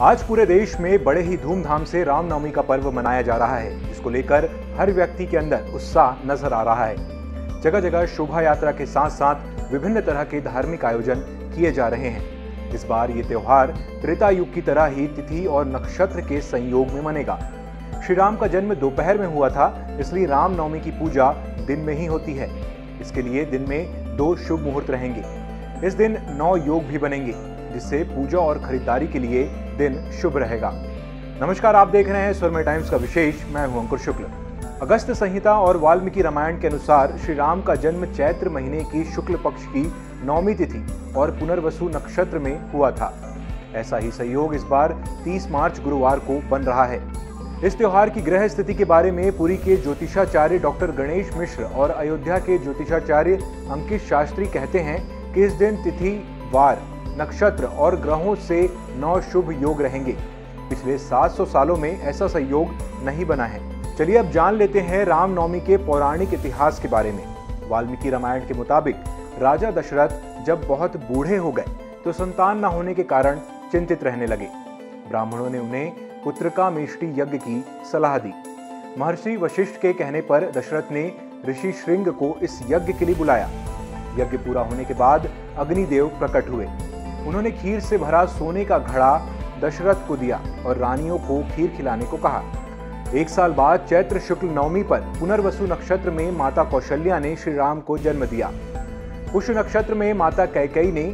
आज पूरे देश में बड़े ही धूमधाम से रामनवमी का पर्व मनाया जा रहा है, जिसको लेकर हर व्यक्ति के अंदर उत्साह नज़र आ रहा है। जगह जगह शोभा यात्रा के साथ साथ विभिन्न तरह के धार्मिक आयोजन किए जा रहे हैं। इस बार ये त्योहार त्रेता युग की तरह ही तिथि और नक्षत्र के संयोग में मनेगा। श्री राम का जन्म दोपहर में हुआ था, इसलिए रामनवमी की पूजा दिन में ही होती है। इसके लिए दिन में दो शुभ मुहूर्त रहेंगे। इस दिन नौ योग भी बनेंगे, जिससे पूजा और खरीदारी के लिए दिन शुभ रहेगा। नमस्कार, आप देख रहे हैं स्वर्मे टाइम्स का विशेष। मैं हूँ अंकुर शुक्ल। अगस्त संहिता और वाल्मीकि रामायण के अनुसार श्री राम का जन्म चैत्र महीने की शुक्ल पक्ष की नौमी तिथि और पुनर्वसु नक्षत्र में हुआ था। ऐसा ही सहयोग इस बार 30 मार्च गुरुवार को बन रहा है। इस त्योहार की ग्रह स्थिति के बारे में पुरी के ज्योतिषाचार्य डॉक्टर गणेश मिश्र और अयोध्या के ज्योतिषाचार्य अंकित शास्त्री कहते हैं कि इस दिन तिथि वार, नक्षत्र और ग्रहों से नौ शुभ योग रहेंगे। पिछले 700 सालों में ऐसा संयोग नहीं बना है। चलिए अब जान लेते हैं रामनवमी के पौराणिक इतिहास के बारे में। वाल्मीकि रामायण के मुताबिक, राजा दशरथ जब बहुत बूढ़े हो गए तो संतान न होने के कारण चिंतित रहने लगे। ब्राह्मणों ने उन्हें पुत्रका मिष्टि यज्ञ की सलाह दी। महर्षि वशिष्ठ के कहने पर दशरथ ने ऋषि श्रृंग को इस यज्ञ के लिए बुलाया। यज्ञ पूरा होने के बाद अग्निदेव प्रकट हुए। उन्होंने खीर से भरा सोने का घड़ा, दशरथ को दिया और रानियों को खीर खिलाने को कहा। एक साल बाद चैत्र शुक्ल नवमी पर पुनर्वसु नक्षत्र में माता कौशल्या ने श्री राम को जन्म दिया। पुष्य नक्षत्र में माता कैकई ने,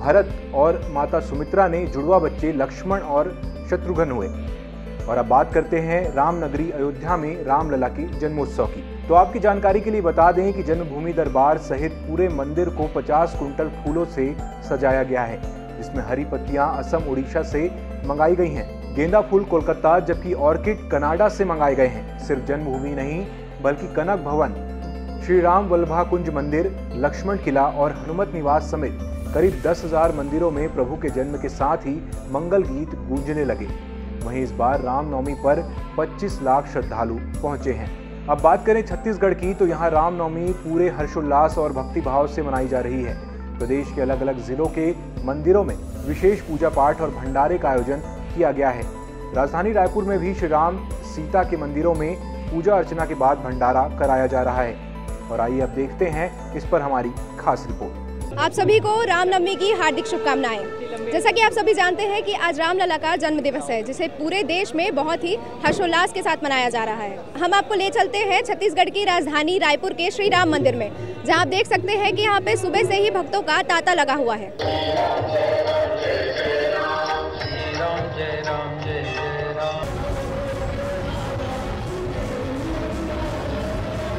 भरत और माता सुमित्रा ने जुड़वा बच्चे लक्ष्मण और शत्रुघ्न हुए। और अब बात करते हैं रामनगरी अयोध्या में रामलला की जन्मोत्सव की। तो आपकी जानकारी के लिए बता दें कि जन्मभूमि दरबार सहित पूरे मंदिर को 50 कुंटल फूलों से सजाया गया है। जिसमें हरी पत्तियाँ असम, उड़ीसा से मंगाई गई हैं। गेंदा फूल कोलकाता, जबकि ऑर्किड कनाडा से मंगाए गए हैं। सिर्फ़ जन्मभूमि नहीं, बल्कि कनक भवन श्री राम वल्लभा कुंज मंदिर, लक्ष्मण किला और हनुमत निवास समेत करीब दस हज़ार मंदिरों में प्रभु के जन्म के साथ ही मंगल गीत गूंजने लगे। वहीं इस बार रामनवमी पर 25 लाख श्रद्धालु पहुँचे हैं। अब बात करें छत्तीसगढ़ की तो यहाँ रामनवमी पूरे हर्षोल्लास और भक्तिभाव से मनाई जा रही है। प्रदेश के अलग अलग जिलों के मंदिरों में विशेष पूजा पाठ और भंडारे का आयोजन किया गया है। राजधानी रायपुर में भी श्री राम सीता के मंदिरों में पूजा अर्चना के बाद भंडारा कराया जा रहा है। और आइए अब देखते हैं इस पर हमारी खास रिपोर्ट। आप सभी को रामनवमी की हार्दिक शुभकामनाएँ। जैसा कि आप सभी जानते हैं कि आज रामलला का जन्म दिवस है, जिसे पूरे देश में बहुत ही हर्षोल्लास के साथ मनाया जा रहा है। हम आपको ले चलते हैं छत्तीसगढ़ की राजधानी रायपुर के श्री राम मंदिर में, जहाँ आप देख सकते हैं कि यहाँ पे सुबह से ही भक्तों का तांता लगा हुआ है।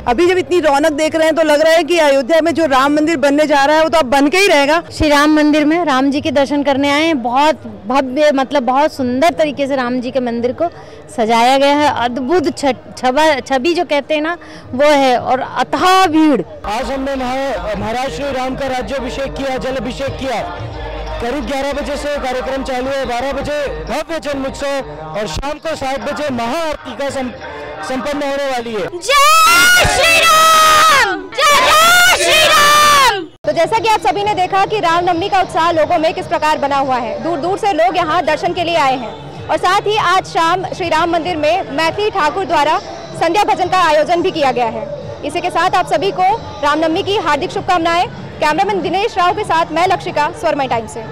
अभी जब इतनी रौनक देख रहे हैं तो लग रहा है कि अयोध्या में जो राम मंदिर बनने जा रहा है वो तो अब बन के ही रहेगा। श्री राम मंदिर में राम जी के दर्शन करने आए हैं। बहुत भव्य मतलब बहुत सुंदर तरीके से राम जी के मंदिर को सजाया गया है। अद्भुत छवि जो कहते हैं ना वो है और अथाह भीड़। आज हमने महाराज श्री राम का राज्यभिषेक किया जल अभिषेक किया। करीब 11 बजे से कार्यक्रम चालू है। 12 बजे भव्य जन्म उत्सव और शाम को सात बजे महाआरती का संपन्न होने वाली है। जय श्री राम जय श्री राम तो जैसा कि आप सभी ने देखा कि रामनवमी का उत्साह लोगों में किस प्रकार बना हुआ है। दूर दूर से लोग यहाँ दर्शन के लिए आए हैं। और साथ ही आज शाम श्री राम मंदिर में मैथिली ठाकुर द्वारा संध्या भजन का आयोजन भी किया गया है। इसी के साथ आप सभी को रामनवमी की हार्दिक शुभकामनाएँ। कैमरामैन दिनेश राव के साथ मैं लक्षिका स्वरमय टाइम से।